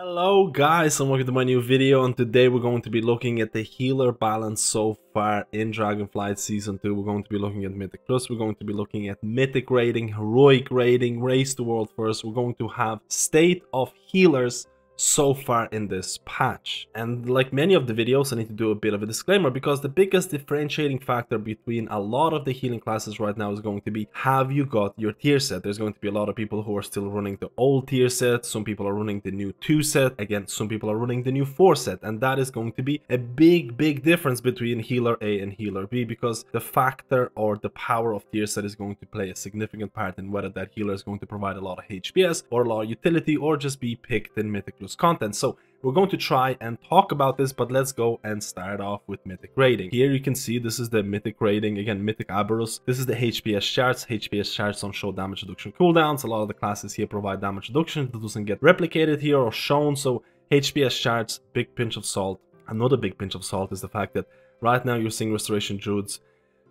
Hello guys and welcome to my new video and today we're going to be looking at the healer balance so far in Dragonflight Season 2. We're going to be looking at Mythic Plus, we're going to be looking at Mythic rating, Heroic rating, Race the World First. We're going to have State of Healers so far in this patch. And like many of the videos, I need to do a bit of a disclaimer because the biggest differentiating factor between a lot of the healing classes right now is going to be have you got your tier set? There's going to be a lot of people who are still running the old tier set, some people are running the new 2 set, again, some people are running the new 4 set, and that is going to be a big, big difference between healer A and healer B because the factor or the power of tier set is going to play a significant part in whether that healer is going to provide a lot of HPS or a lot of utility or just be picked in Mythic content. So we're going to try and talk about this, but let's go and start off with Mythic rating. Here you can see this is the Mythic rating, again, Mythic Aberrus. This is the HPS charts. HPS charts don't show damage reduction cooldowns. A lot of the classes here provide damage reduction that doesn't get replicated here or shown. So HPS charts, big pinch of salt. Another big pinch of salt is the fact that right now you're seeing Restoration Druids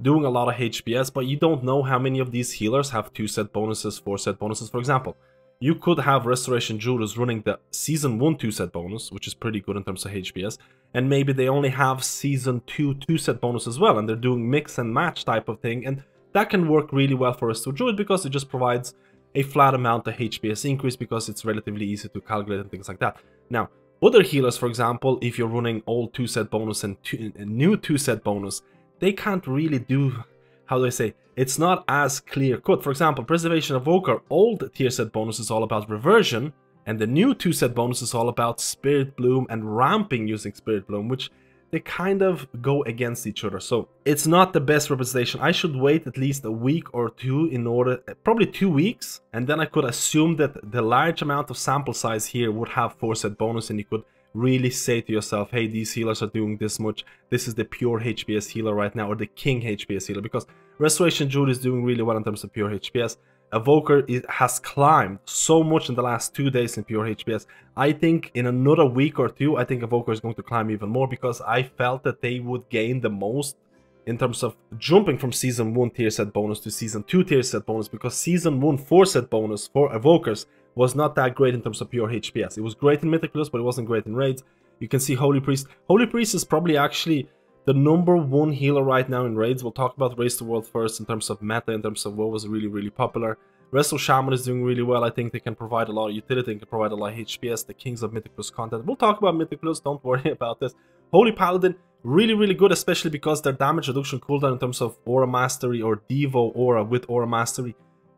doing a lot of HPS, but you don't know how many of these healers have two set bonuses, four set bonuses, for example you could have Restoration Druids running the Season 1 2-set bonus, which is pretty good in terms of HPS, and maybe they only have Season 2 2-set bonus as well, and they're doing mix and match type of thing, and that can work really well for Resto Druid because it just provides a flat amount of HPS increase because it's relatively easy to calculate and things like that. Now, other healers, for example, if you're running old 2-set bonus and, two, new 2-set bonus, they can't really do how do I say, it's not as clear cut. For example, Preservation Evoker, old tier set bonus is all about reversion, and the new two set bonus is all about Spirit Bloom and ramping using Spirit Bloom, which they kind of go against each other. So it's not the best representation. I should wait at least a week or two in order, probably two weeks, and then I could assume that the large amount of sample size here would have four set bonus and you could really say to yourself, hey, these healers are doing this much. This is the pure HPS healer right now, or the king HPS healer, because Restoration Druid is doing really well in terms of pure HPS. Evoker has climbed so much in the last two days in pure HPS. I think in another week or two, I think Evoker is going to climb even more because I felt that they would gain the most in terms of jumping from season 1 tier set bonus to season 2 tier set bonus because season 1 4 set bonus for evokers was not that great in terms of pure HPS. It was great in Mythic Plus, but it wasn't great in raids. You can see Holy Priest. Holy Priest is probably actually the number one healer right now in raids. We'll talk about Race the World first in terms of meta, in terms of what was really, really popular. Resto Shaman is doing really well. I think they can provide a lot of utility and can provide a lot of HPS. The Kings of Mythic Plus content. We'll talk about Mythic Plus, don't worry about this. Holy Paladin, really, really good, especially because their damage reduction cooldown in terms of Aura Mastery or Devo Aura with Aura Mastery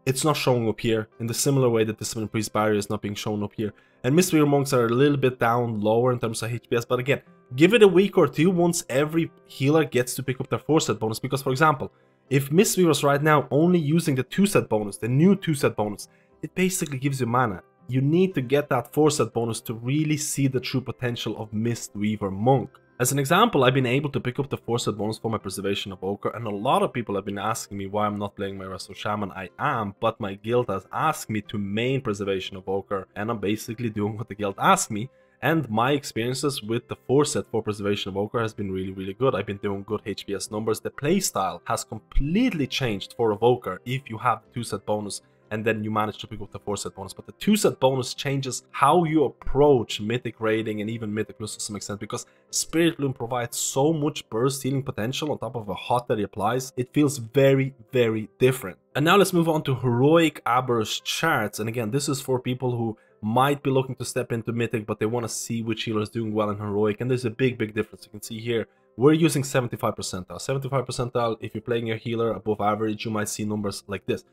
it's not showing up here in the similar way that Discipline Priest Barrier is not being shown up here. And Mistweaver Monks are a little bit down lower in terms of HPS, but again, give it a week or two once every healer gets to pick up their 4 set bonus, because for example, if Mistweaver's right now only using the 2 set bonus, the new 2 set bonus, it basically gives you mana. You need to get that 4 set bonus to really see the true potential of Mistweaver Monk. As an example, I've been able to pick up the 4 set bonus for my Preservation of Evoker, and a lot of people have been asking me why I'm not playing my Resto Shaman. I am, but my guild has asked me to main Preservation of Evoker, and I'm basically doing what the guild asked me. And my experiences with the 4 set for Preservation of Evoker has been really, really good. I've been doing good HPS numbers. The playstyle has completely changed for Evoker if you have the 2 set bonus and then you manage to pick up the 4 set bonus. But the 2 set bonus changes how you approach Mythic rating and even Mythic Plus to some extent because Spirit Bloom provides so much burst healing potential on top of a hot that he applies. It feels very, very different. And now let's move on to Heroic Aberrus charts. And again, this is for people who might be looking to step into Mythic, but they want to see which healer is doing well in Heroic. And there's a big, big difference. You can see here, we're using 75 percentile. 75 percentile, if you're playing your healer above average, you might see numbers like this.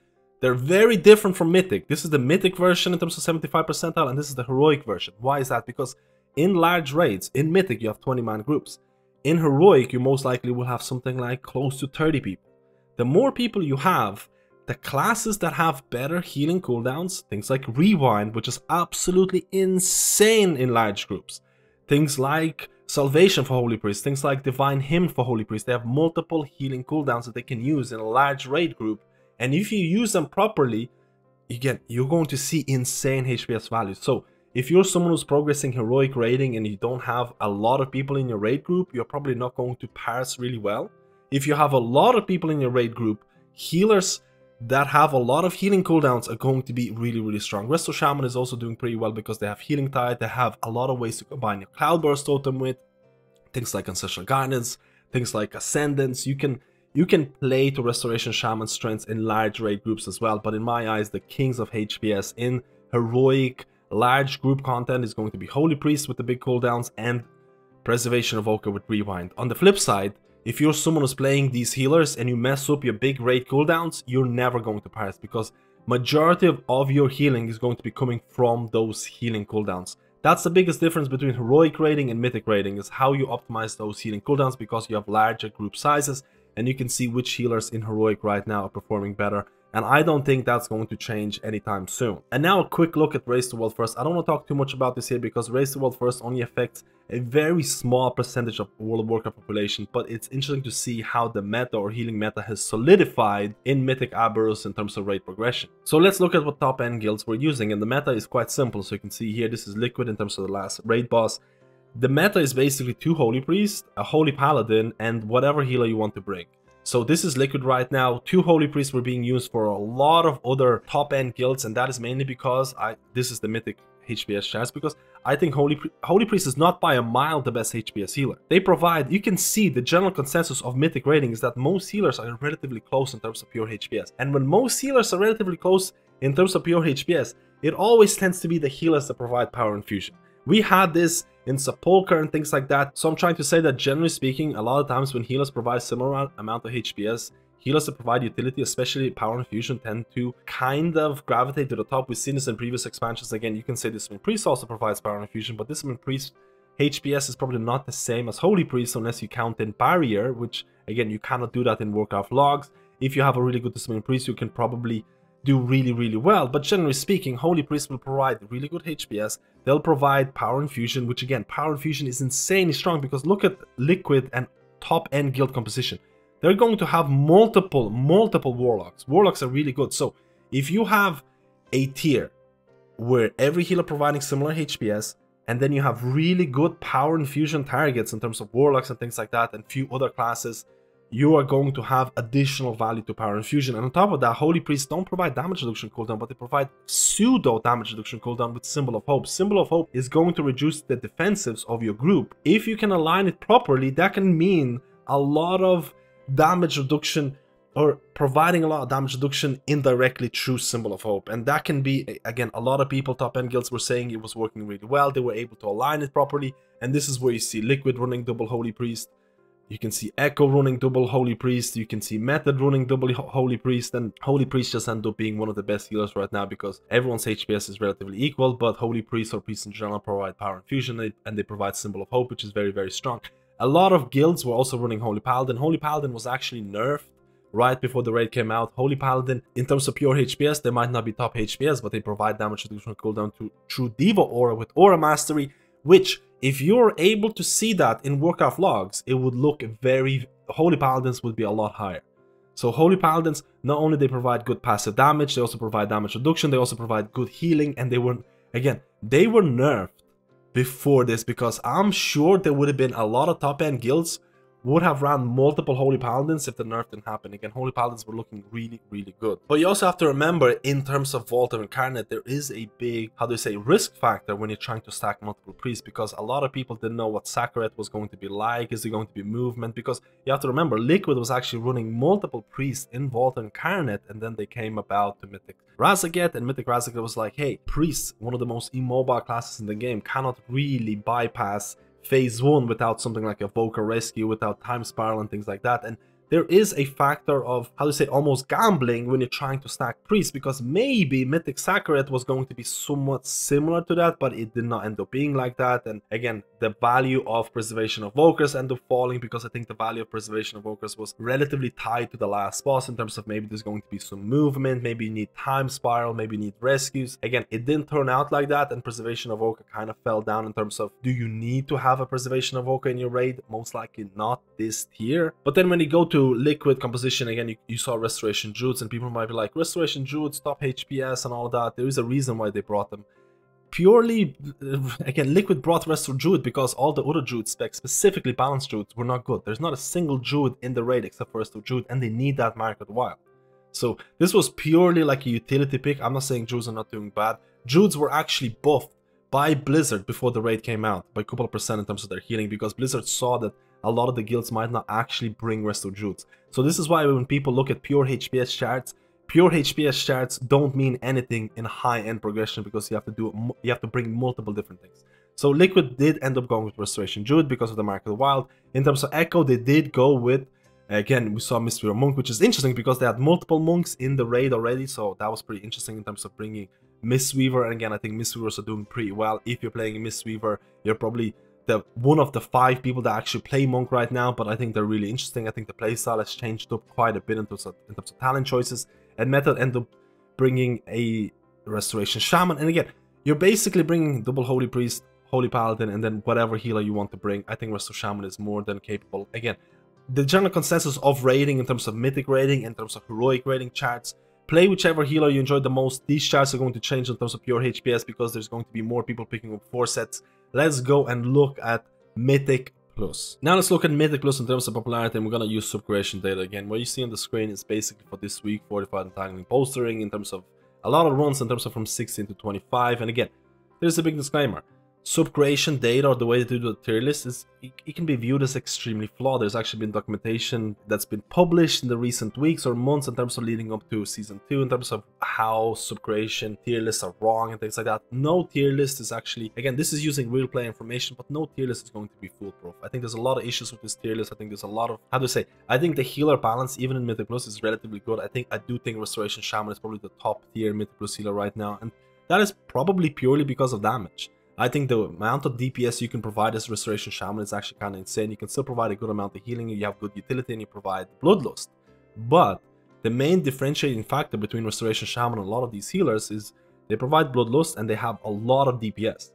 They're very different from Mythic. This is the Mythic version in terms of 75 percentile, and this is the Heroic version. Why is that? Because in large raids, in Mythic, you have 20-man groups. In Heroic, you most likely will have something like close to 30 people. The more people you have, the classes that have better healing cooldowns, things like Rewind, which is absolutely insane in large groups. Things like Salvation for Holy Priest, things like Divine Hymn for Holy Priest, they have multiple healing cooldowns that they can use in a large raid group and if you use them properly, again, you're going to see insane HPS values. So if you're someone who's progressing heroic raiding and you don't have a lot of people in your raid group, you're probably not going to parse really well. If you have a lot of people in your raid group, healers that have a lot of healing cooldowns are going to be really, really strong. Resto Shaman is also doing pretty well because they have Healing Tide, they have a lot of ways to combine your Cloudburst Totem with, things like Ancestral Guidance, things like Ascendance, you can you can play to Restoration Shaman strengths in large raid groups as well, but in my eyes, the kings of HPS in heroic large group content is going to be Holy Priest with the big cooldowns and Preservation Evoker with Rewind. On the flip side, if you're someone who's playing these healers and you mess up your big raid cooldowns, you're never going to pass because majority of, of your healing is going to be coming from those healing cooldowns. That's the biggest difference between heroic raiding and mythic raiding is how you optimize those healing cooldowns because you have larger group sizes and you can see which healers in heroic right now are performing better and I don't think that's going to change anytime soon. And now a quick look at Race to World First. I don't want to talk too much about this here because Race to World First only affects a very small percentage of World of Warcraft population, but it's interesting to see how the meta or healing meta has solidified in Mythic Aberrus in terms of raid progression. So let's look at what top end guilds we're using, and the meta is quite simple. So you can see here, this is Liquid in terms of the last raid boss. The meta is basically two Holy Priests, a Holy Paladin, and whatever healer you want to bring. So this is Liquid right now. Two Holy Priests were being used for a lot of other top-end guilds, and that is mainly because I this is the Mythic HPS chance because I think Holy, Holy Priest is not by a mile the best HPS healer. They provide, you can see the general consensus of Mythic rating is that most healers are relatively close in terms of pure HPS. And when most healers are relatively close in terms of pure HPS, it always tends to be the healers that provide power infusion. We had this in Sepulchre and things like that. So I'm trying to say that generally speaking, a lot of times when healers provide similar amount of HPS, healers that provide utility, especially power infusion, tend to kind of gravitate to the top. We've seen this in previous expansions. Again, you can say Discipline Priest also provides power infusion, but Discipline Priest HPS is probably not the same as Holy Priest unless you count in Barrier, which again, you cannot do that in Warcraft logs. If you have a really good Discipline Priest, you can probably do really, really well. But generally speaking, Holy Priest will provide really good HPS. They'll provide Power Infusion, which again, Power Infusion is insanely strong because look at Liquid and top end guild composition. They're going to have multiple, multiple Warlocks. Warlocks are really good. So if you have a tier where every healer providing similar HPS, and then you have really good power infusion targets in terms of warlocks and things like that, and few other classes you are going to have additional value to Power Infusion. And on top of that, Holy Priests don't provide damage reduction cooldown, but they provide pseudo damage reduction cooldown with Symbol of Hope. Symbol of Hope is going to reduce the defensives of your group. If you can align it properly, that can mean a lot of damage reduction or providing a lot of damage reduction indirectly through Symbol of Hope. And that can be, again, a lot of people, top end guilds were saying it was working really well. They were able to align it properly. And this is where you see Liquid running double Holy Priest. You can see Echo running double Holy Priest. You can see Method running double Holy Priest. And Holy Priest just end up being one of the best healers right now because everyone's HPS is relatively equal. But Holy Priest or Priest in general provide power infusion and they provide Symbol of Hope, which is very, very strong. A lot of guilds were also running Holy Paladin. Holy Paladin was actually nerfed right before the raid came out. Holy Paladin, in terms of pure HPS, they might not be top HPS, but they provide damage reduction cooldown to, through Devo Aura with Aura Mastery, which if you're able to see that in Warcraft logs, it would look very... Holy Paladins would be a lot higher. So Holy Paladins, not only they provide good passive damage, they also provide damage reduction, they also provide good healing, and they were, again, they were nerfed before this because I'm sure there would have been a lot of top-end guilds would have ran multiple Holy Paladins if the nerf didn't happen. Again, Holy Paladins were looking really, really good. But you also have to remember, in terms of Vault of Incarnate, there is a big, how do you say, risk factor when you're trying to stack multiple priests because a lot of people didn't know what Sarkareth was going to be like. Is it going to be movement? Because you have to remember, Liquid was actually running multiple priests in Vault of Incarnate and then they came about to Mythic Raszageth and Mythic Raszageth was like, hey, priests, one of the most immobile classes in the game, cannot really bypass phase one without something like Evoker Rescue, without time spiral and things like that. And there is a factor of, how to say, almost gambling when you're trying to stack priests, because maybe Mythic Sarkareth was going to be somewhat similar to that, but it did not end up being like that. And again, the value of Preservation of Evokers ended up falling because I think the value of Preservation of Evokers was relatively tied to the last boss in terms of maybe there's going to be some movement, maybe you need Time Spiral, maybe you need rescues. Again, it didn't turn out like that, and Preservation of Evoker kind of fell down in terms of do you need to have a Preservation of Evoker in your raid? Most likely not this tier. But then when you go to liquid composition, again, you, you saw Restoration Druids, and people might be like, Restoration Druids, top HPS and all that. There is a reason why they brought them. Purely, uh, again, Liquid brought Restore Druid because all the other Druid specs, specifically balanced Druids, were not good. There's not a single Druid in the raid except for Restore Druid, and they need that market while. So this was purely like a utility pick. I'm not saying Druids are not doing bad. Druids were actually buffed by Blizzard before the raid came out by a couple of percent in terms of their healing because Blizzard saw that a lot of the guilds might not actually bring Resto Druids. So this is why when people look at pure HPS charts, pure HPS charts don't mean anything in high-end progression because you have to do you have to bring multiple different things. So Liquid did end up going with Restoration Druid because of the Mark of the Wild. In terms of Echo, they did go with Again, we saw Mistweaver Monk, which is interesting because they had multiple monks in the raid already, so that was pretty interesting in terms of bringing Mistweaver. And again, I think Mistweavers are doing pretty well. If you're playing Mistweaver, you're probably the one of the five people that actually play Monk right now, but I think they're really interesting. I think the playstyle has changed up quite a bit in terms of, in terms of talent choices. And Method end up bringing a Restoration Shaman. And again, you're basically bringing double Holy Priest, Holy Paladin, and then whatever healer you want to bring. I think Resto Shaman is more than capable. Again, the general consensus of rating in terms of mythic rating, in terms of heroic rating charts, play whichever healer you enjoy the most. These charts are going to change in terms of pure HPS because there's going to be more people picking up 4 sets. Let's go and look at Mythic Plus. Now let's look at Mythic Plus in terms of popularity and we're going to use subcreation data again. What you see on the screen is basically for this week, Fortified Entangling Bolstering in terms of a lot of runs in terms of from 16 to 25. And again, there's a big disclaimer subcreation data or the way to do the tier list is it, it, can be viewed as extremely flawed. There's actually been documentation that's been published in the recent weeks or months in terms of leading up to season two, in terms of how subcreation tier lists are wrong and things like that. No tier list is actually again this is using real play information, but no tier list is going to be foolproof. I think there's a lot of issues with this tier list. I think there's a lot of how do to say I think the healer balance even in Mythic Plus is relatively good. I think I do think Restoration Shaman is probably the top tier Mythic Plus healer right now, and that is probably purely because of damage. I think the amount of DPS you can provide as Restoration Shaman is actually kind of insane. You can still provide a good amount of healing, you have good utility, and you provide Bloodlust. But the main differentiating factor between Restoration Shaman and a lot of these healers is they provide Bloodlust and they have a lot of DPS.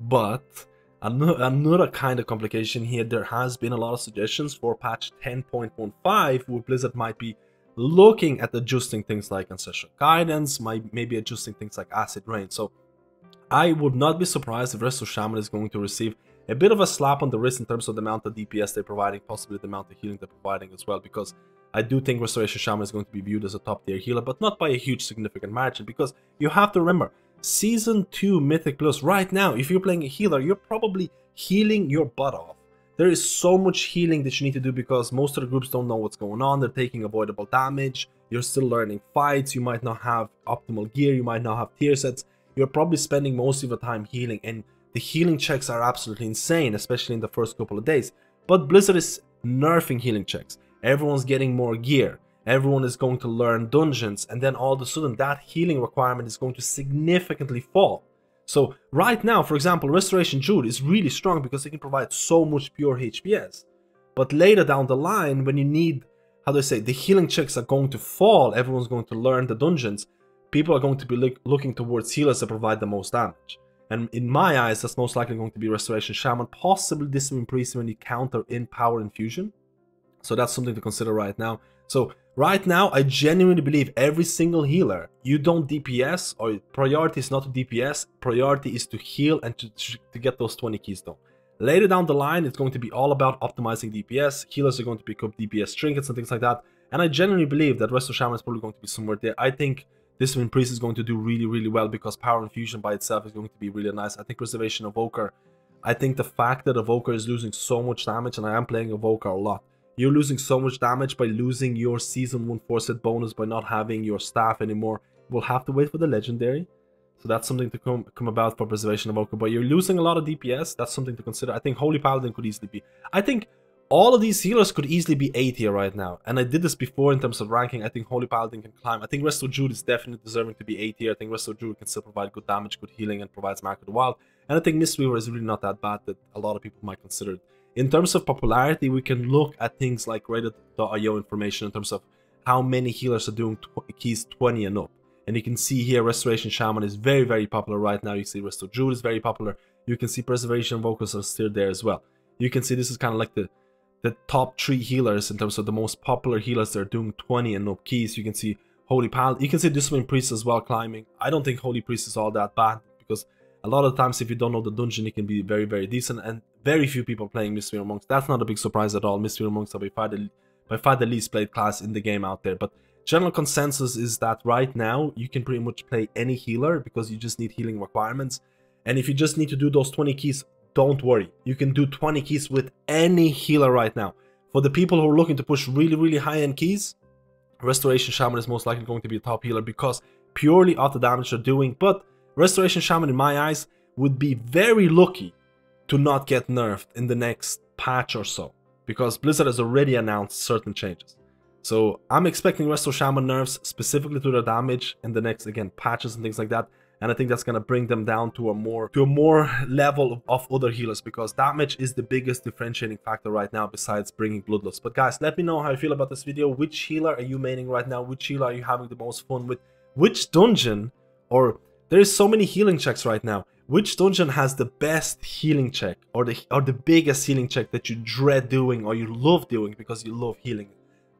But another kind of complication here, there has been a lot of suggestions for patch 10.15 where Blizzard might be looking at adjusting things like Ancestral Guidance, might maybe adjusting things like Acid Rain. So I would not be surprised if Resto Shaman is going to receive a bit of a slap on the wrist in terms of the amount of DPS they're providing, possibly the amount of healing they're providing as well, because I do think Restoration Shaman is going to be viewed as a top tier healer, but not by a huge significant margin, because you have to remember, Season 2 Mythic Plus, right now, if you're playing a healer, you're probably healing your butt off. There is so much healing that you need to do because most of the groups don't know what's going on, they're taking avoidable damage, you're still learning fights, you might not have optimal gear, you might not have tier sets, you're probably spending most of your time healing and the healing checks are absolutely insane, especially in the first couple of days. But Blizzard is nerfing healing checks. Everyone's getting more gear. Everyone is going to learn dungeons and then all of a sudden that healing requirement is going to significantly fall. So right now, for example, Restoration Druid is really strong because it can provide so much pure HPS. But later down the line, when you need, how do I say, the healing checks are going to fall, everyone's going to learn the dungeons, people are going to be look, looking towards healers that provide the most damage. And in my eyes, that's most likely going to be Restoration Shaman, possibly Discipline Priest when you counter in Power Infusion. So that's something to consider right now. So right now, I genuinely believe every single healer, you don't DPS, or priority is not to DPS, priority is to heal and to, to get those 20 keys done. Later down the line, it's going to be all about optimizing DPS. Healers are going to pick up DPS trinkets and things like that. And I genuinely believe that Resto Shaman is probably going to be somewhere there. I think Discipline Priest is going to do really, really well because Power Infusion by itself is going to be really nice. I think Preservation of Evoker, I think the fact that Evoker is losing so much damage, and I am playing Evoker a lot, you're losing so much damage by losing your Season 1 Force bonus by not having your staff anymore. We'll have to wait for the Legendary. So that's something to come come about for Preservation of Evoker. But you're losing a lot of DPS. That's something to consider. I think Holy Paladin could easily be. I think all of these healers could easily be A tier right now. And I did this before in terms of ranking. I think Holy Paladin can climb. I think Resto Druid is definitely deserving to be A tier. I think Resto Druid can still provide good damage, good healing, and provides Mark of the Wild. And I think Mistweaver is really not that bad that a lot of people might consider it. In terms of popularity, we can look at things like Raider.io information in terms of how many healers are doing tw keys 20 and up. And you can see here Restoration Shaman is very, very popular right now. You see Resto Druid is very popular. You can see Preservation Evokers are still there as well. You can see this is kind of like the the top three healers in terms of the most popular healers they're doing 20 and no keys. You can see holy pal you can see discipline priest as well climbing. I don't think holy priest is all that bad because a lot of times if you don't know the dungeon it can be very very decent and very few people playing Mistweaver monks that's not a big surprise at all. Mistweaver monks are by far the by far the least played class in the game out there. But general consensus is that right now you can pretty much play any healer because you just need healing requirements. And if you just need to do those 20 keys, don't worry. You can do 20 keys with any healer right now. For the people who are looking to push really, really high-end keys, Restoration Shaman is most likely going to be a top healer because purely of the damage they're doing. But Restoration Shaman, in my eyes, would be very lucky to not get nerfed in the next patch or so because Blizzard has already announced certain changes. So I'm expecting Resto Shaman nerfs specifically to their damage in the next, again, patches and things like that. And I think that's gonna bring them down to a more to a more level of other healers because damage is the biggest differentiating factor right now besides bringing Bloodlust. But guys, let me know how you feel about this video. Which healer are you maining right now? Which healer are you having the most fun with? Which dungeon or there's so many healing checks right now. Which dungeon has the best healing check or the or the biggest healing check that you dread doing or you love doing because you love healing?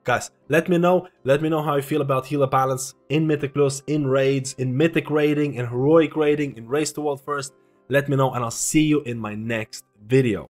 Guys, let me know. Let me know how you feel about healer balance in Mythic Plus, in raids, in Mythic raiding, in Heroic raiding, in Race to World First. Let me know and I'll see you in my next video.